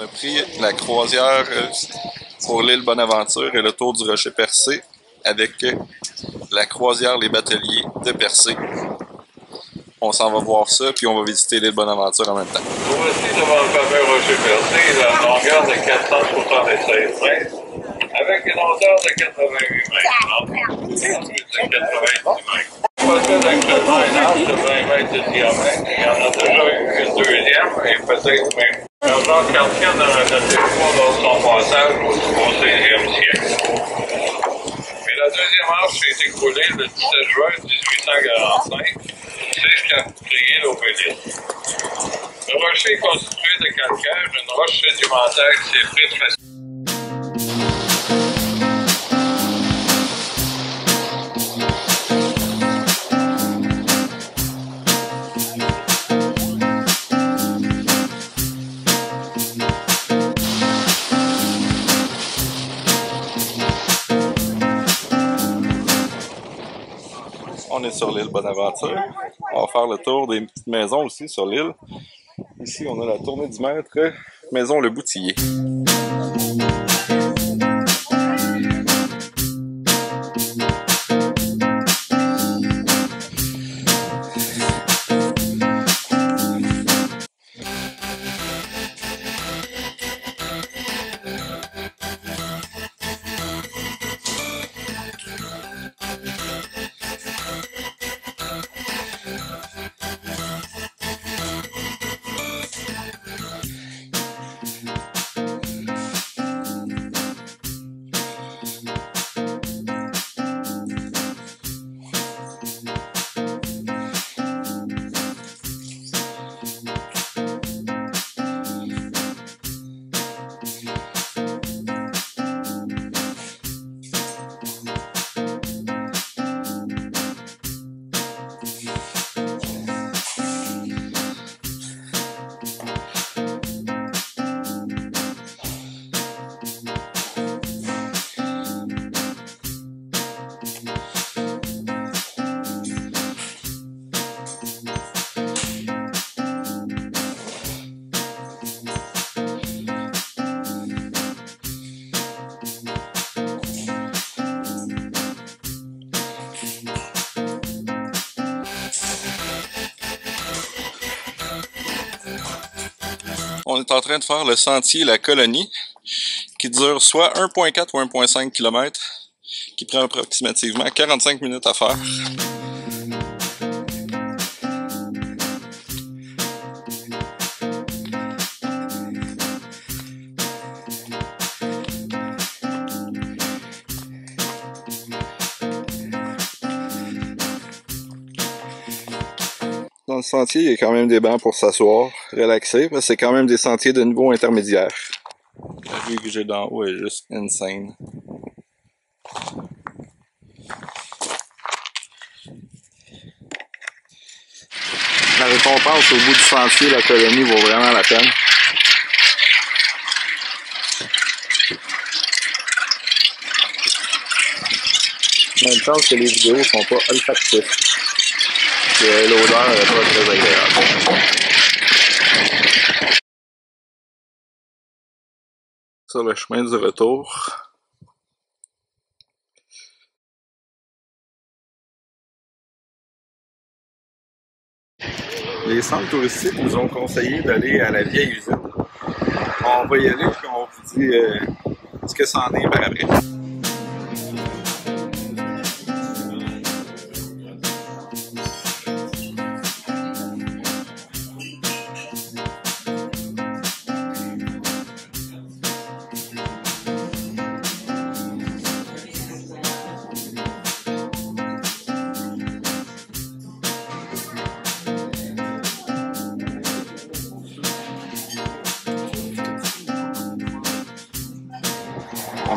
On a pris la croisière euh, pour l'île Bonaventure et le tour du Rocher Percé avec euh, la croisière Les Bateliers de Percé. On s'en va voir ça, puis on va visiter l'île Bonaventure en même temps. Voici devant le fameux Rocher Percé, la longueur de 476 mètres, avec une hauteur de 88 mètres. de 90 mètres. On possède actuellement un arbre de 20 mètres de diamètre. Il y en a déjà eu une deuxième, et peut-être même. Jean Cartier a noté trois lors de son passage au, au 16e siècle. Mais la deuxième arche s'est écoulée le 17 juin 1845. C'est ce qui a créé l'obélisque. Le rocher est constitué de calcaire, une roche sédimentaire qui s'effrite facilement. On est sur l'île Bonaventure. On va faire le tour des petites maisons aussi sur l'île. Ici, on a la tournée du maître, maison Le Boutillier. On est en train de faire le sentier La Colonie, qui dure soit 1.4 ou 1.5 km, qui prend approximativement 45 minutes à faire. Le sentier, il y a quand même des bancs pour s'asseoir, relaxer, parce que c'est quand même des sentiers de niveau intermédiaire. La vue que j'ai d'en haut est juste insane. La récompense au bout du sentier, la colonie vaut vraiment la peine. Même chance que les vidéos sont pas olfactives. L'odeur est pas très agréable. Sur le chemin du retour. Les centres touristiques nous ont conseillé d'aller à la vieille usine. On va y aller puis on vous dit euh, ce que ça en est par après.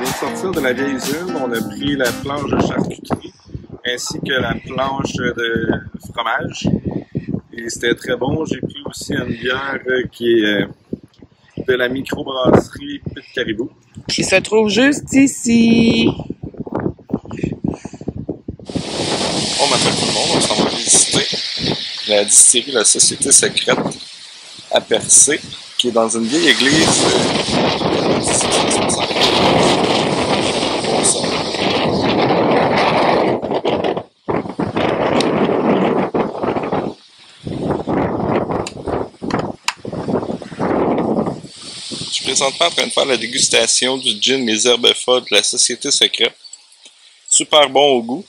Vient de sortir de la vieille usine, on a pris la planche de charcuterie ainsi que la planche de fromage. Et c'était très bon. J'ai pris aussi une bière euh, qui est euh, de la microbrasserie Petit Caribou. qui se trouve juste ici. On m'appelle tout le monde, on s'en va visiter la distillerie La Société Secrète à Percé. qui est dans une vieille église. Je suis présentement en train de faire la dégustation du gin Les Herbes Folles de la Société Secrète. Super bon au goût.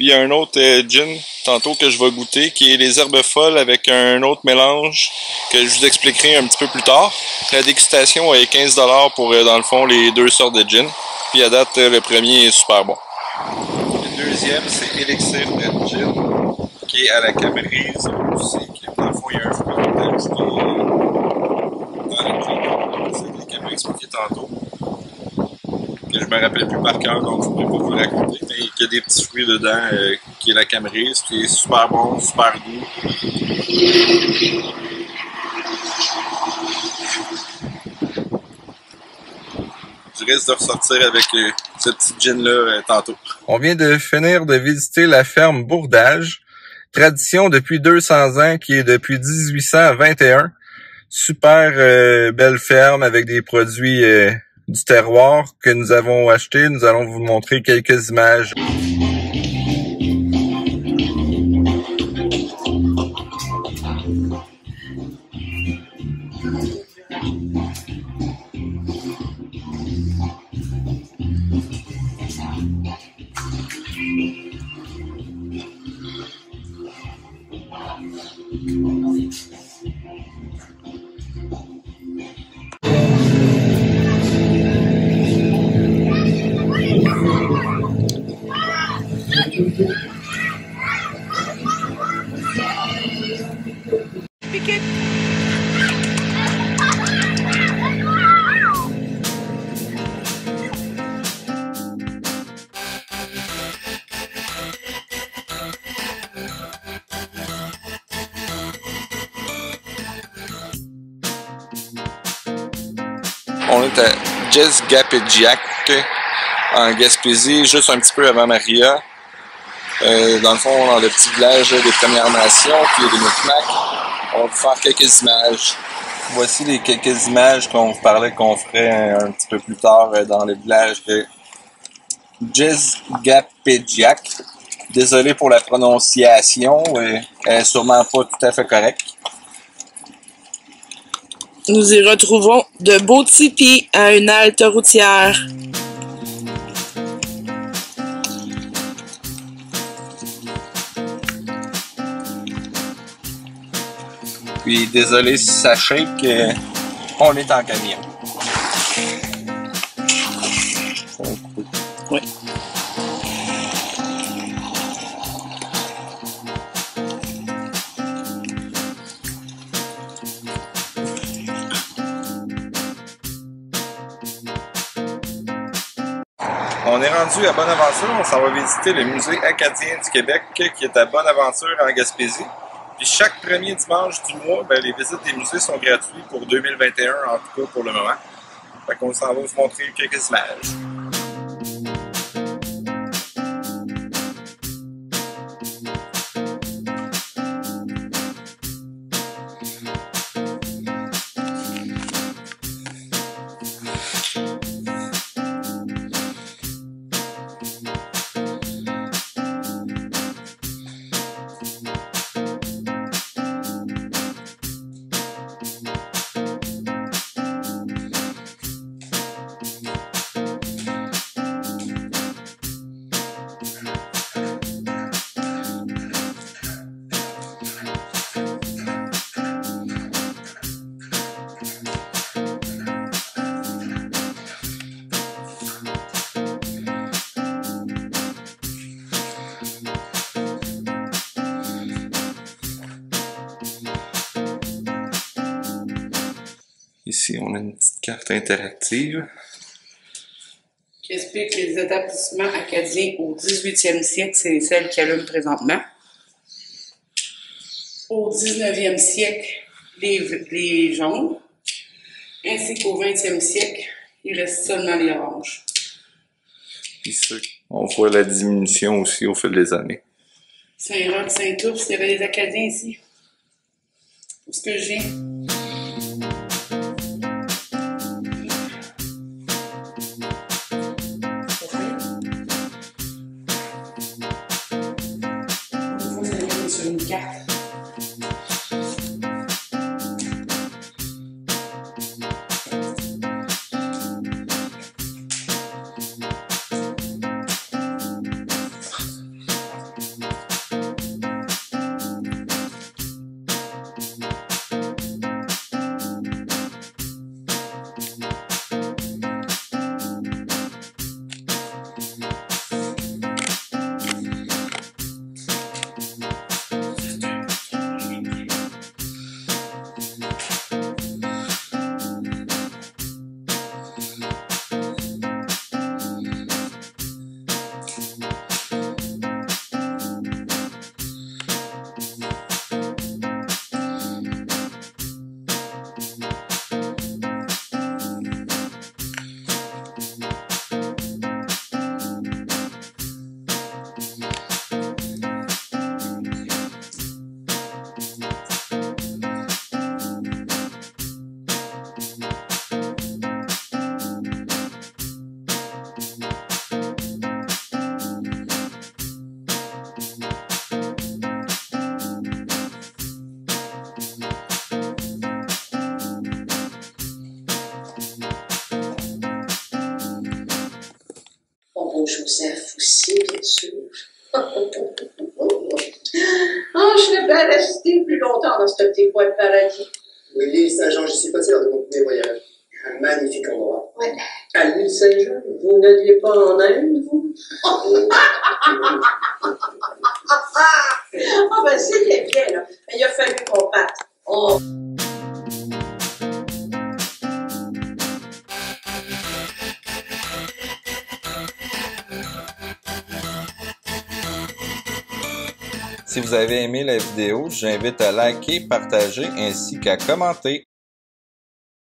Puis il y a un autre euh, gin tantôt que je vais goûter qui est les herbes folles avec un autre mélange que je vous expliquerai un petit peu plus tard. La dégustation est 15$ pour euh, dans le fond les deux sortes de gin. Puis à date euh, le premier est super bon. Le deuxième c'est Elixir de gin qui est à la camerise aussi. Qui, dans le fond il y a un fruit d'orange qui est dans la clé. C'est les caméras expliqué tantôt que je me rappelle plus par cœur, donc je ne peux pas vous raconter, mais il y a des petits fruits dedans, euh, qui est la camerise, qui est super bon, super goût. Je risque de ressortir avec euh, ce petit gin-là euh, tantôt. On vient de finir de visiter la ferme Bourdage, tradition depuis 200 ans, qui est depuis 1821. Super euh, belle ferme avec des produits euh, du terroir que nous avons acheté. Nous allons vous montrer quelques images. On est à Jesgapedjiak, en Gaspésie, juste un petit peu avant Maria. Euh, dans le fond, dans le petit village des Premières Nations, puis des Micmacs. On va vous faire quelques images. Voici les quelques images qu'on vous parlait qu'on ferait un, un petit peu plus tard euh, dans le village de Jesgapedjiak. Désolé pour la prononciation, euh, elle est sûrement pas tout à fait correcte. Nous y retrouvons de beaux tipis à une halte routière. Puis désolé si ça shake, euh, on est en camion. Oui. On est rendu à Bonaventure, on s'en va visiter le musée acadien du Québec qui est à Bonaventure en Gaspésie. Puis chaque premier dimanche du mois, ben, les visites des musées sont gratuites pour 2021, en tout cas pour le moment. Fait qu'on s'en va vous montrer quelques images. Ici, on a une petite carte interactive. Qui explique les établissements acadiens au 18e siècle, c'est celle qui allume présentement? Au 19e siècle, les, les jaunes. Ainsi qu'au 20e siècle, il reste seulement les oranges. Ici, on voit la diminution aussi au fil des années. Saint-Roch, Saint-Ours, il y avait des Acadiens ici. Où est-ce que je Joseph aussi, bien sûr. oh, je serais bien rester plus longtemps dans ce petit coin de paradis. Oui, l'île Saint-Jean, je suis pas sûr de mon premier voyage. Un magnifique endroit. Ouais. À l'île Saint-Jean, vous n'alliez pas en Inde, vous? Ah, ben, c'était bien, là. Mais il a fallu qu'on parte. Oh. Si vous avez aimé la vidéo, j'invite à liker, partager ainsi qu'à commenter.